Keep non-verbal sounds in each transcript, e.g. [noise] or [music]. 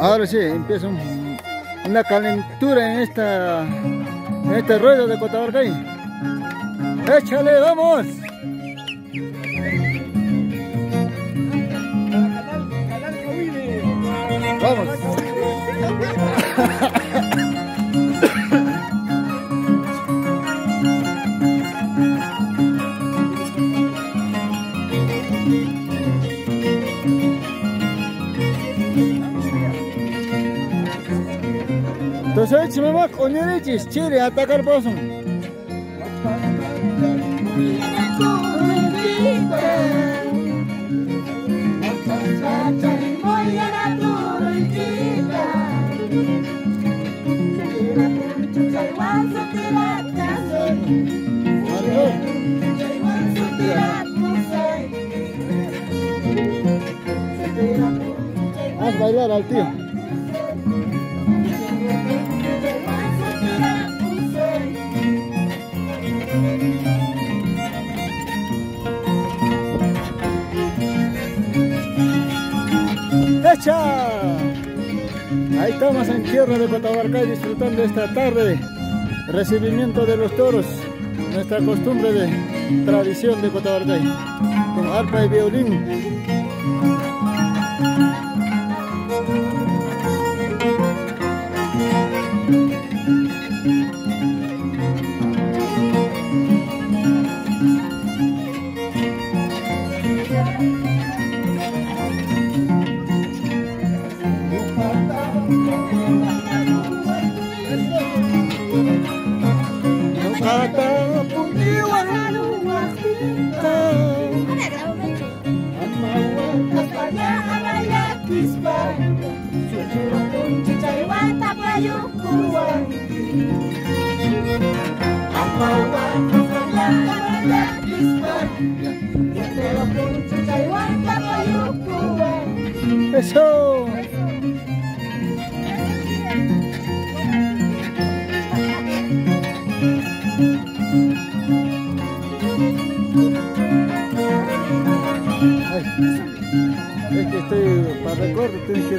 Ahora sí, empieza una calentura en esta en este ruedo de Cotabarcay. ¡Échale, vamos! Vamos. [laughs] Entonces, si me va con el chile, atacar. Haz bailar al tío. ¡Echa! Ahí estamos en tierra de Cotabarcay disfrutando esta tarde recibimiento de los toros, nuestra costumbre de tradición de Cotabarcay, con arpa y violín. Eso. Ay, es que estoy para recorrer, tienes que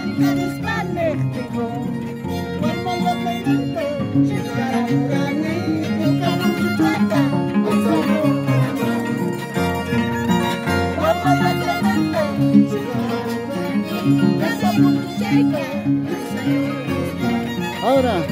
Ahora.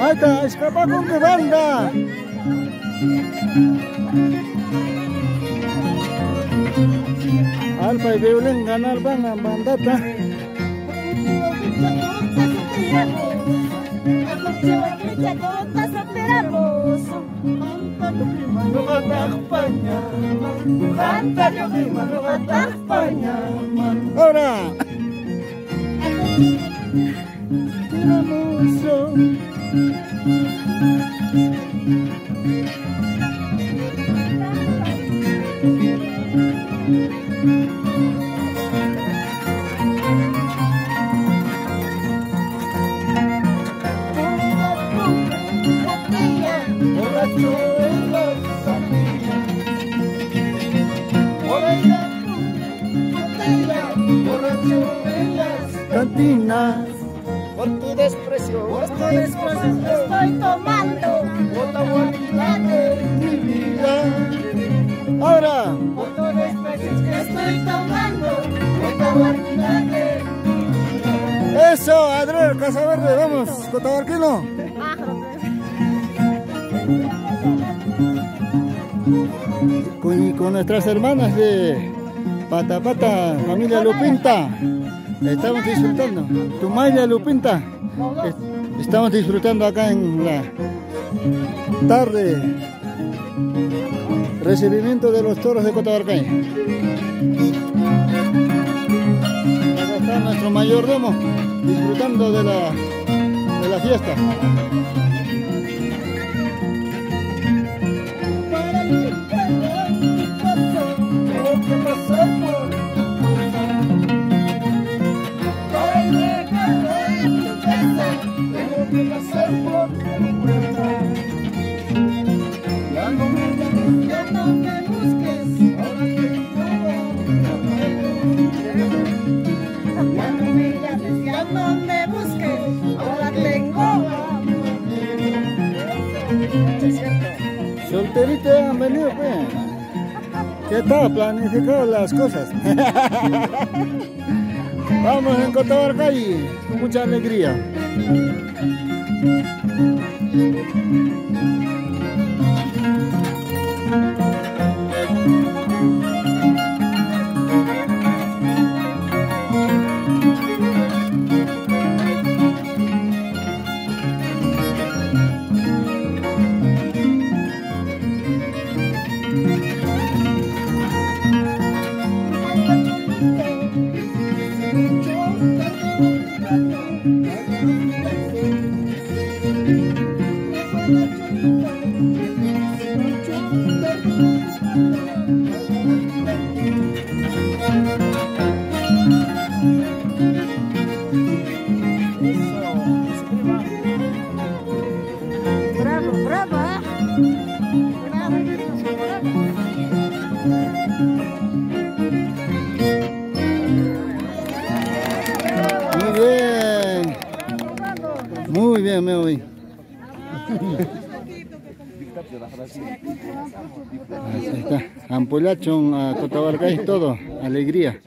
Ahí está, escapa con que banda. Alfa y violín ganar van a bandata. Ahora. Por tu desprecio, por tu desprecio estoy tomando otra guarida de mi vida. Ahora, por tu desprecio estoy tomando otra guarida de mi vida. Eso, Adriel Casaverde, vamos, Cotabarquino. Con, con nuestras hermanas de Pata Pata, familia Lupinta. Estamos disfrutando. Tumaya Lupinta. Estamos disfrutando acá en la tarde. Recibimiento de los toros de Cotabarcay. Acá está nuestro mayordomo disfrutando de la, de la fiesta. Solterita han venido, pues. ¿Qué tal? Planificado las cosas. [laughs] Vamos en Cotabarcay con mucha alegría. Muy bien, me voy. Así está. Ampulacho, Cotabarcay, todo. Alegría.